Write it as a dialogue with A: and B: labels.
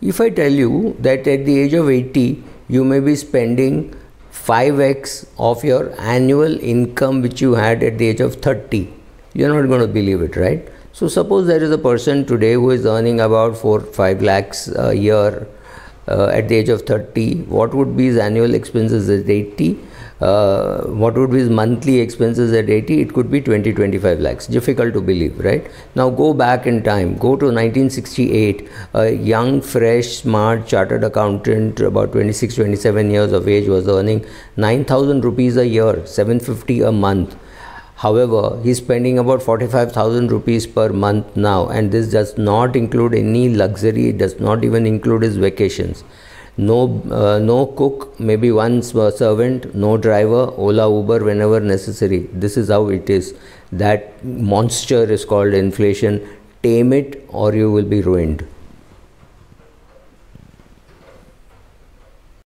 A: If I tell you that at the age of 80, you may be spending 5x of your annual income which you had at the age of 30, you're not going to believe it, right? So, suppose there is a person today who is earning about 4 5 lakhs a year at the age of 30, what would be his annual expenses at 80? uh, what would be his monthly expenses at 80 it could be 20 25 lakhs. Difficult to believe right? Now go back in time. Go to 1968 a young fresh smart chartered accountant about 26 27 years of age was earning 9000 rupees a year 750 a month However, he's spending about 45,000 rupees per month now, and this does not include any luxury, it does not even include his vacations. No uh, no cook maybe one servant no driver ola uber whenever necessary. This is how it is. That monster is called inflation. Tame it or you will be ruined